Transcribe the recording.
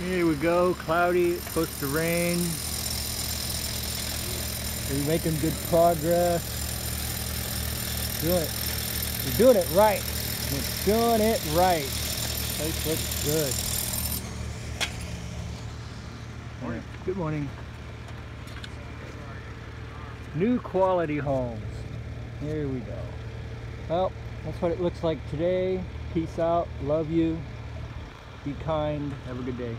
Here we go, cloudy, it's supposed to rain. We're making good progress. Doing it. We're doing it right. We're doing it right. Place looks good. Morning. Good morning. New quality homes. Here we go. Well, that's what it looks like today. Peace out. Love you. Be kind. Have a good day.